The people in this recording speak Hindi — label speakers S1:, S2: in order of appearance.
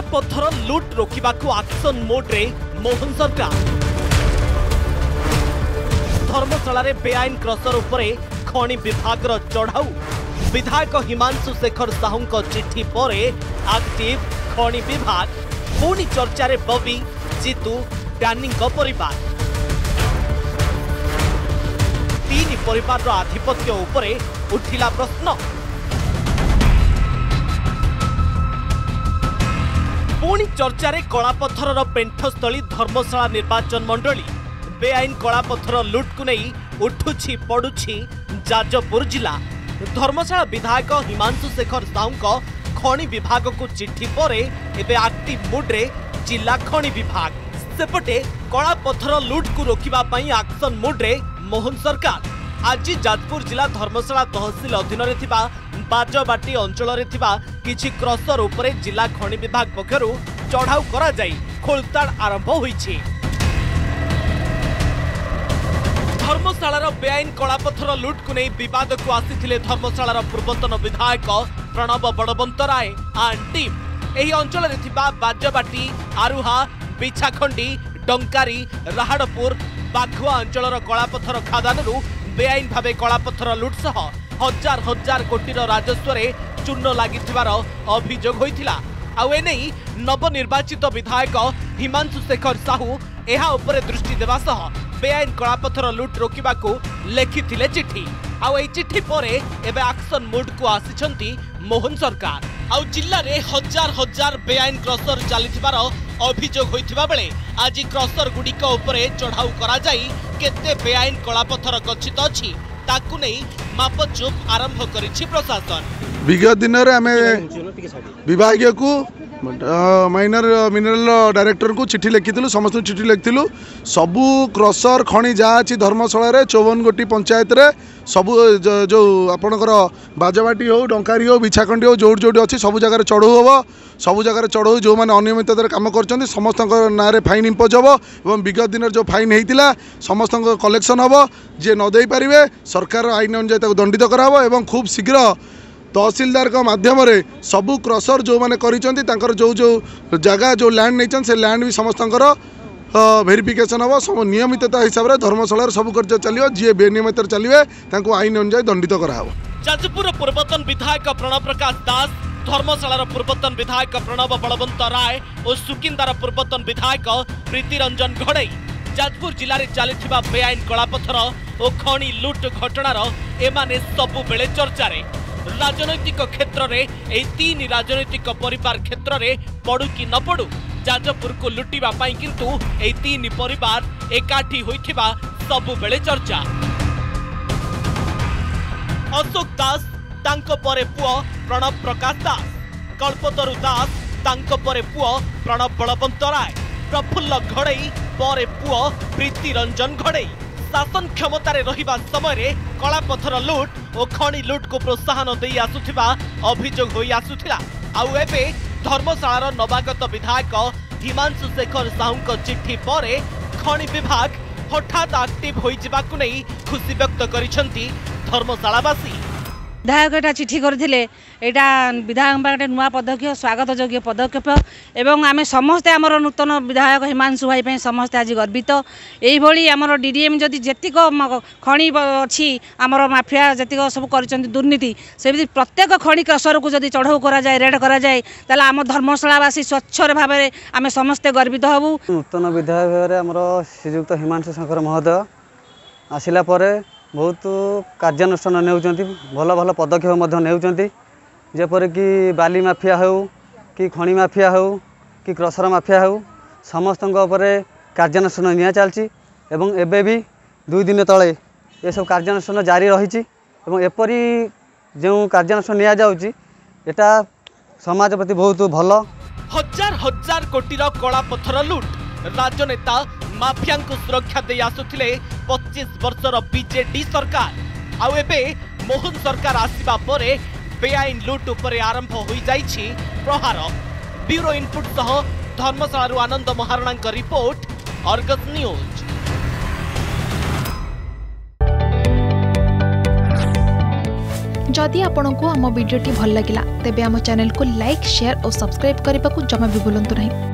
S1: କଳାପଥର ଲୁଟ୍ ରୋକିବାକୁ ଆକ୍ସନ୍ ମୋଡ୍ରେ ମୋହନ ସରକାର ଧର୍ମଶାଳାରେ ବେଆଇନ କ୍ରସର ଉପରେ ଖଣି ବିଭାଗର ଚଢ଼ାଉ ବିଧାୟକ ହିମାଂଶୁ ଶେଖର ସାହୁଙ୍କ ଚିଠି ପରେ ଆକ୍ଟିଭ୍ ଖଣି ବିଭାଗ ପୁଣି ଚର୍ଚ୍ଚାରେ ବବି ଜିତୁ ଡାନିଙ୍କ ପରିବାର ତିନି ପରିବାରର ଆଧିପତ୍ୟ ଉପରେ ଉଠିଲା ପ୍ରଶ୍ନ পুণি চর্চারে কড়াপথরৰ পেন্টহাছতলি ধৰ্মশালা নিৰ্বাচন মণ্ডলী বেআইন কড়াপথর লুটকু নেই উঠুচি পড়ুচি যাজপুর জিলা ধৰ্মশালা বিধায়ক হিমাংশু शेखर দাউক খনি বিভাগক চিঠি পৰে এবে আক্টিভ মুডৰে জিলা খনি বিভাগ সেপটে কড়াপথর লুটকু ৰখিব পাঁই একছন মুডৰে মোহন সরকার আজি যাজপুর জেলা ধর্মশালা তহসিল অধীনরে থিবা বাজবাটি অঞ্চলরে থিবা কিছু ক্রসর উপরে জেলা খনি বিভাগ পক্ষর চড়াও করা যাই খোলতাড় আরম্ভ হয়েছে ধর্মশালার বেআইন কলাপথর লুটকু নেই বিবাদকু আসিলে ধর্মশালার পূর্বতন বিধায়ক প্রণব বড়বন্ত রায় আন্ড টিম এই অঞ্চলের থিবা বাজবাটি আরুহা বিছাখণ্ডি ডঙ্কারি রাহাড়পুর বাঘুয়া অঞ্চলর কলাপথর খাদানু বেআইন ভাবে কলাপথর লুট সহ হাজার হাজার কোটির রাজস্বরে চূর্ণ লাগিবার অভিযোগ হয়েছিল আনে নবনির্বাচিত বিধায়ক হিমাংশু শেখর সাহু ଏହା ଉପରେ ଦୃଷ୍ଟି ଦେବା ସହ ବେଆଇନ କଳାପଥର ଲୁଟ୍ ରୋକିବାକୁ ଲେଖିଥିଲେ ଚିଠି ଆଉ ଏହି ଚିଠି ପରେ ଏବେ ଆକ୍ସନ ମୁଡ୍କୁ ଆସିଛନ୍ତି ମୋହନ ସରକାର ଆଉ ଜିଲ୍ଲାରେ ହଜାର ହଜାର ବେଆଇନ କ୍ରସର ଚାଲିଥିବାର ଅଭିଯୋଗ ହୋଇଥିବା ବେଳେ ଆଜି କ୍ରସରଗୁଡ଼ିକ ଉପରେ ଚଢ଼ାଉ କରାଯାଇ କେତେ ବେଆଇନ କଳାପଥର ଗଚ୍ଛିତ ଅଛି ତାକୁ ନେଇ ମାପଚୁପ ଆରମ୍ଭ କରିଛି ପ୍ରଶାସନ
S2: ବିଗତ ଦିନରେ ଆମେ ବିଭାଗୀୟକୁ মানটা মাইনর মিনারাল ডাইরেক্টর কো চিঠি লিখিছিল সমস্ত চিঠি লিখিছিল সব ক্রসার খনি যা আছে ধর্মশলাৰে 54 গটি পঞ্চায়তৰে সব যে আপনকৰ বাজবাটি হয় ডংকাৰিও বিছাখণ্ডিও জৰ জৰী আছে সব জাগাৰ চড়উ হব সব জাগাৰ চড়উ যো মানে অনিয়মিততে কাম কৰচନ୍ତି সমস্তকৰ নারে ফাইন ইমপজ হব এবম বিগত দিনৰ যো ফাইন হৈছিল সমস্তকৰ কালেকশন হব जे নদেই পৰিবে সরকার আইন অনুযায়ী দণ্ডিত কৰাবো এবম খুব শীঘ্ৰ तहसिलदार मध्यम सबू क्रसर जो मैंने कर जो जो जगह जो लैंड नहीं लैंड भी समस्त भेरिफिकेसन हम सब नियमितता हिसाब से धर्मशाला सब कार्य चलो जी बेनियमित चलिए आईन अनुजाई दंडित कराजपुर
S1: पूर्वतन विधायक प्रणव प्रकाश दास धर्मशाला पूर्वतन विधायक प्रणव बलवंत राय और सुकिंदार पूर्वतन विधायक प्रीति रंजन घड़े जाजपुर जिले में चली बेआईन कलापथर और खणी लुट घटनार एने सबुबले चर्चा ରାଜନୈତିକ କ୍ଷେତ୍ରରେ ଏହି ତିନି ରାଜନୈତିକ ପରିବାର କ୍ଷେତ୍ରରେ ପଡ଼ୁ କି ନ ପଡ଼ୁ ଯାଜପୁରକୁ ଲୁଟିବା ପାଇଁ କିନ୍ତୁ ଏହି ତିନି ପରିବାର ଏକାଠି ହୋଇଥିବା ସବୁବେଳେ ଚର୍ଚ୍ଚା ଅଶୋକ ଦାସ ତାଙ୍କ ପରେ ପୁଅ ପ୍ରଣବ ପ୍ରକାଶ ଦାସ କଳ୍ପତରୁ ଦାସ ତାଙ୍କ ପରେ ପୁଅ ପ୍ରଣବ ବଳବନ୍ତ ରାୟ ପ୍ରଫୁଲ୍ଲ ଘଡ଼େଇ ପରେ ପୁଅ ପ୍ରୀତିରଞ୍ଜନ ଘଡ଼େଇ ଶାସନ କ୍ଷମତାରେ ରହିବା ସମୟରେ କଳାପଥର ଲୁଟ୍ ଓ ଖଣି ଲୁଟ୍କୁ ପ୍ରୋତ୍ସାହନ ଦେଇ ଆସୁଥିବା ଅଭିଯୋଗ ହୋଇ ଆସୁଥିଲା ଆଉ ଏବେ ଧର୍ମଶାଳାର ନବାଗତ ବିଧାୟକ ହିମାଂଶୁ ଶେଖର ସାହୁଙ୍କ ଚିଠି ପରେ ଖଣି ବିଭାଗ ହଠାତ୍ ଆକ୍ଟିଭ୍ ହୋଇଯିବାକୁ ନେଇ ଖୁସି ବ୍ୟକ୍ତ କରିଛନ୍ତି ଧର୍ମଶାଳାବାସୀ
S3: বিধায়ক এটা চিঠি করে এটা বিধায়ক নয় নূয়া স্বাগত যোগ্য পদক্ষেপ এবং আমি সমস্তে আমার নূতন বিধায়ক হিমাংশু ভাই সমস্তে আজ গর্বিত এইভাবে আমার ডিডিএম যদি যেত খনি অছি আমার মাফিয়া যেত সব করছেন দুর্নীতি সেমি প্রত্যেক খনি ক্রসরক যদি চড়াও করা যায় রেড করা যায় তাহলে আমার ধর্মশালাবাসী স্বচ্ছর ভাবে আমি সমস্তে গর্বিত হবু
S4: নূতন বিধায়ক ভাবে আমার শ্রীযুক্ত হিমাংশু শঙ্কর মহোদয় আসলে পরে ବହୁତ କାର୍ଯ୍ୟାନୁଷ୍ଠାନ ନେଉଛନ୍ତି ଭଲ ଭଲ ପଦକ୍ଷେପ ମଧ୍ୟ ନେଉଛନ୍ତି ଯେପରିକି ବାଲି ମାଫିଆ ହେଉ କି ଖଣି ମାଫିଆ ହେଉ କି କ୍ରସର ମାଫିଆ ହେଉ ସମସ୍ତଙ୍କ ଉପରେ କାର୍ଯ୍ୟାନୁଷ୍ଠାନ ନିଆ ଚାଲିଛି ଏବଂ ଏବେ ବି ଦୁଇ ଦିନ ତଳେ ଏସବୁ କାର୍ଯ୍ୟାନୁଷ୍ଠାନ ଜାରି ରହିଛି ଏବଂ ଏପରି ଯେଉଁ କାର୍ଯ୍ୟାନୁଷ୍ଠାନ ନିଆଯାଉଛି এটা ସମାଜ ପ୍ରତି ବହୁତ ଭଲ
S1: ହଜାର ହଜାର କୋଟିର କଳାପଥର ଲୁଟ୍ লুট मफिया को सुरक्षा दे आसुले पचीस वर्षर विजे सरकार आोहन सरकार आसवा पर बेआईन लुट पर आरंभ हो प्रहार ब्यूरो इनपुट सह धर्मशाला आनंद महाराणा रिपोर्ट अर्गत न्यूज
S5: जदि आपण आम भिडी भल लगा तेब चेल को लाइक शेयर और सब्सक्राइब करने को जमा भी बुलां नहीं